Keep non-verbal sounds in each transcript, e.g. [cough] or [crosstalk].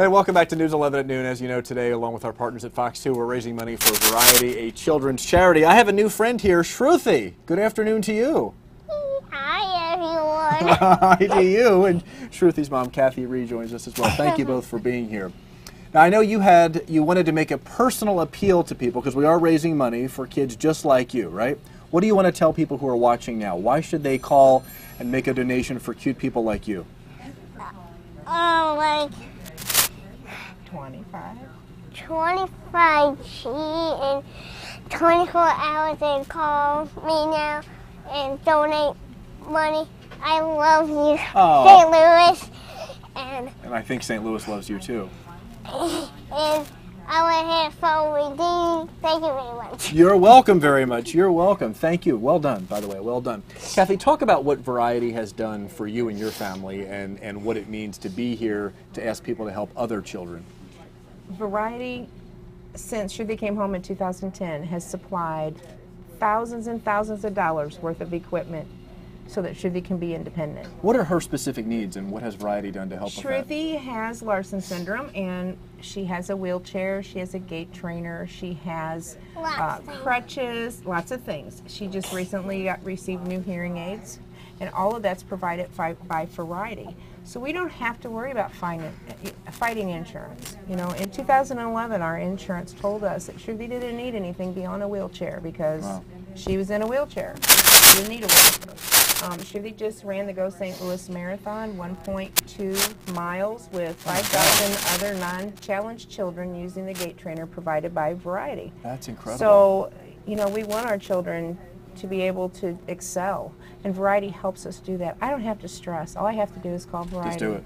And welcome back to News 11 at noon. As you know, today, along with our partners at Fox 2, we're raising money for Variety, a children's charity. I have a new friend here, Shruti. Good afternoon to you. Hi, everyone. [laughs] Hi to you. And Shruti's mom, Kathy, rejoins us as well. Thank you both for being here. Now, I know you had you wanted to make a personal appeal to people because we are raising money for kids just like you, right? What do you want to tell people who are watching now? Why should they call and make a donation for cute people like you? um, like 25. 25 G and 24 hours and call me now and donate money. I love you, Aw. St. Louis. And, And I think St. Louis loves you too. [laughs] and I went here for redeem. Thank you very much. You're welcome very much. You're welcome. Thank you. Well done, by the way. Well done. Kathy, talk about what Variety has done for you and your family and, and what it means to be here to ask people to help other children. Variety, since Shruti came home in 2010, has supplied thousands and thousands of dollars worth of equipment so that Shruti can be independent. What are her specific needs and what has Variety done to help with that? Shruti has Larsen syndrome and she has a wheelchair, she has a gait trainer, she has uh, Lots of things. crutches, lots of things. She just recently got received new hearing aids, and all of that's provided fi- by Variety. So we don't have to worry about fighting, fighting insurance. You know, in 2011, our insurance told us that Shruti didn't need anything beyond a wheelchair because Wow. she was in a wheelchair. She didn't need a wheelchair. Um, Shruti just ran the Go St. Louis Marathon, 1.2 miles with 5,000 other non-challenged children using the gait trainer provided by Variety. That's incredible. So, you know, we want our children to be able to excel, and Variety helps us do that. I don't have to stress. All I have to do is call Variety. Just do it.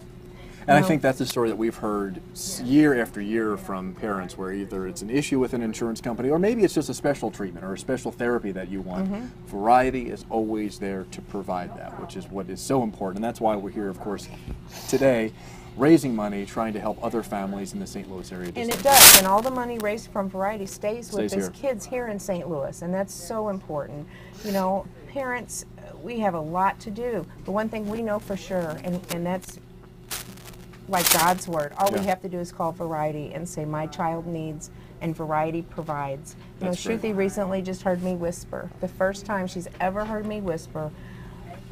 And I think that's a story that we've heard year after year from parents where either it's an issue with an insurance company or maybe it's just a special treatment or a special therapy that you want. Mm-hmm. Variety is always there to provide that, which is what is so important. And that's why we're here, of course, today, raising money, trying to help other families in the St. Louis area. And it does, and all the money raised from Variety stays with Stays these kids here in St. Louis, and that's so important. You know, parents, we have a lot to do. but one thing we know for sure, and, and that's like God's word, all we have to do is call Variety and say, my child needs, and Variety provides. You know, That's. Shruti recently just heard me whisper, the first time she's ever heard me whisper,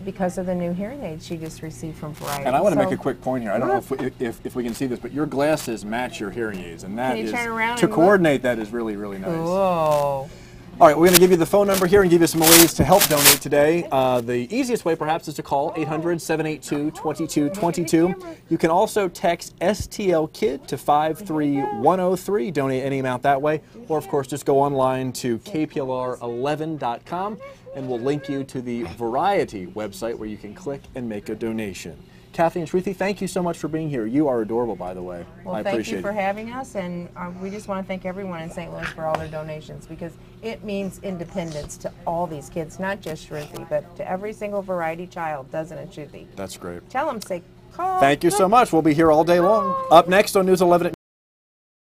because of the new hearing aids she just received from Variety. And I want to So- make a quick point here. I don't know if we, if, if we can see this, but your glasses match your hearing aids, and that is to and look? coordinate that is really really nice. Whoa. All right, we're going to give you the phone number here and give you some ways to help donate today. Uh, the easiest way, perhaps, is to call 800 782 2222. You can also text STL Kid to 53103. Donate any amount that way. Or, of course, just go online to kplr11.com and we'll link you to the Variety website where you can click and make a donation. Kathy and Shruti, thank you so much for being here. You are adorable, by the way. Well, I thank appreciate you for it. having us, and uh, we just want to thank everyone in St. Louis for all their donations because it means independence to all these kids, not just Shruti, but to every single variety child, doesn't it, Shruti? That's great. Tell them, say, call. Thank you so much. We'll be here all day long. Up next on News 11 at